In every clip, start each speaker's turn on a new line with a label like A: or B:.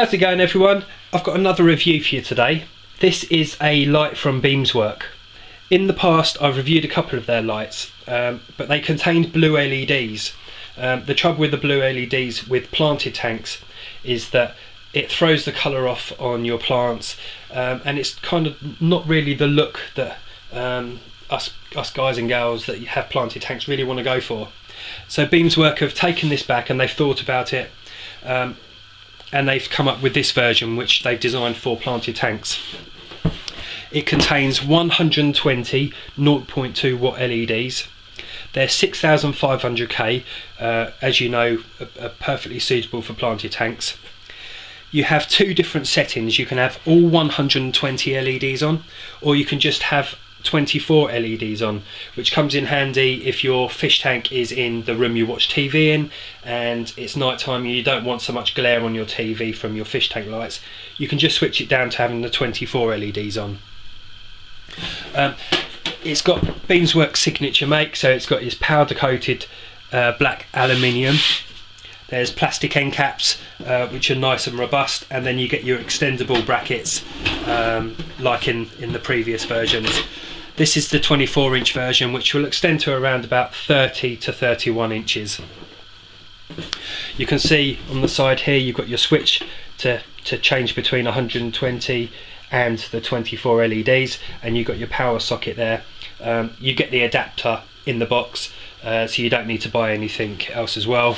A: How's it going everyone? I've got another review for you today. This is a light from Beamswork. In the past I've reviewed a couple of their lights, um, but they contained blue LEDs. Um, the trouble with the blue LEDs with planted tanks is that it throws the colour off on your plants um, and it's kind of not really the look that um, us, us guys and gals that have planted tanks really want to go for. So Beamswork have taken this back and they've thought about it um, and they've come up with this version which they've designed for planted tanks. It contains 120 0.2 watt LEDs. They're 6500K, uh, as you know, are, are perfectly suitable for planted tanks. You have two different settings. You can have all 120 LEDs on, or you can just have 24 LEDs on, which comes in handy if your fish tank is in the room you watch TV in and it's night time and you don't want so much glare on your TV from your fish tank lights. You can just switch it down to having the 24 LEDs on. Um, it's got Beamswork signature make, so it's got its powder coated uh, black aluminium. There's plastic end caps, uh, which are nice and robust, and then you get your extendable brackets, um, like in, in the previous versions. This is the 24 inch version, which will extend to around about 30 to 31 inches. You can see on the side here, you've got your switch to, to change between 120 and the 24 LEDs and you've got your power socket there. Um, you get the adapter in the box uh, so you don't need to buy anything else as well.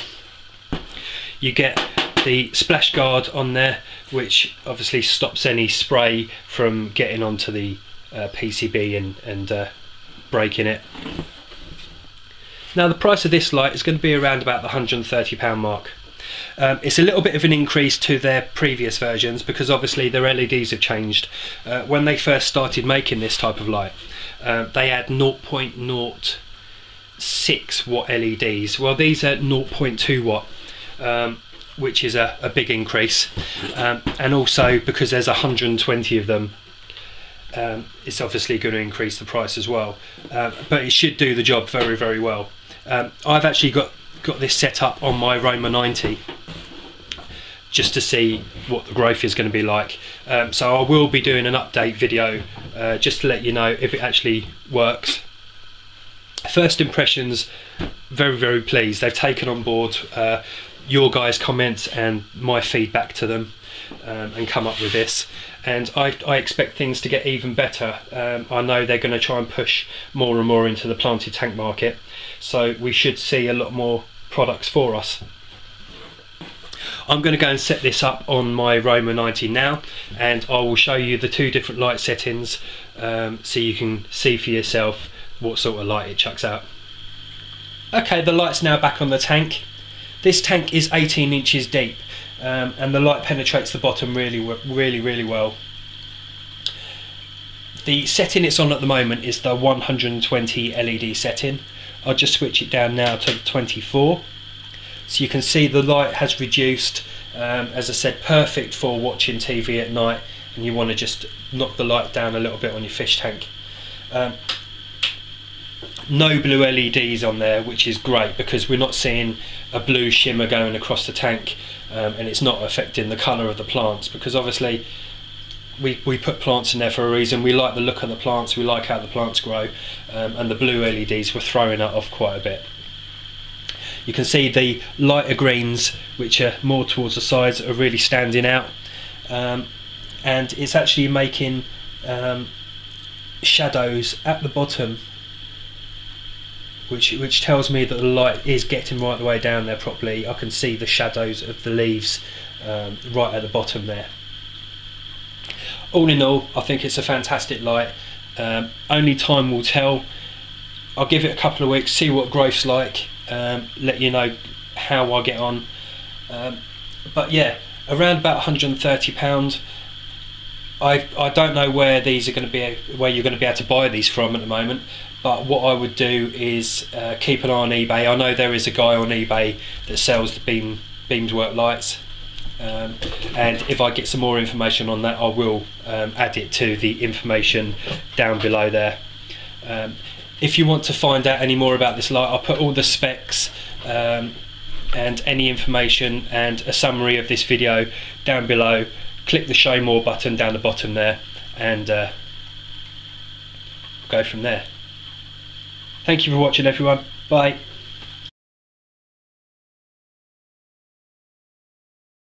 A: You get the splash guard on there which obviously stops any spray from getting onto the uh, PCB and, and uh, breaking it. Now the price of this light is going to be around about the £130 mark. Um, it's a little bit of an increase to their previous versions because obviously their LEDs have changed. Uh, when they first started making this type of light, uh, they had 0.06 watt LEDs. Well, these are 0.2 watt. Um, which is a, a big increase, um, and also because there's 120 of them, um, it's obviously going to increase the price as well. Uh, but it should do the job very, very well. Um, I've actually got got this set up on my Roma 90 just to see what the growth is going to be like. Um, so I will be doing an update video uh, just to let you know if it actually works. First impressions, very very pleased. They've taken on board uh, your guys' comments and my feedback to them um, and come up with this. And I, I expect things to get even better. Um, I know they're going to try and push more and more into the planted tank market, so we should see a lot more products for us. I'm going to go and set this up on my Roma 90 now and I will show you the two different light settings um, so you can see for yourself what sort of light it chucks out. Okay the light's now back on the tank. This tank is 18 inches deep um, and the light penetrates the bottom really really really well. The setting it's on at the moment is the 120 LED setting. I'll just switch it down now to the 24 so you can see the light has reduced um, as I said perfect for watching TV at night and you want to just knock the light down a little bit on your fish tank um, no blue LEDs on there which is great because we're not seeing a blue shimmer going across the tank um, and it's not affecting the colour of the plants because obviously we, we put plants in there for a reason. We like the look of the plants we like how the plants grow um, and the blue LEDs were throwing that off quite a bit. You can see the lighter greens which are more towards the sides are really standing out. Um, and it's actually making um, shadows at the bottom which which tells me that the light is getting right the way down there properly I can see the shadows of the leaves um, right at the bottom there all in all I think it's a fantastic light um, only time will tell I'll give it a couple of weeks see what growth's like um, let you know how I get on. Um, but yeah, around about 130 pound. I I don't know where these are going to be, where you're going to be able to buy these from at the moment. But what I would do is uh, keep an eye on eBay. I know there is a guy on eBay that sells the beam Beamswork lights. Um, and if I get some more information on that, I will um, add it to the information down below there. Um, if you want to find out any more about this light, I'll put all the specs um, and any information and a summary of this video down below click the show more button down the bottom there and uh, go from there. Thank you for watching everyone. Bye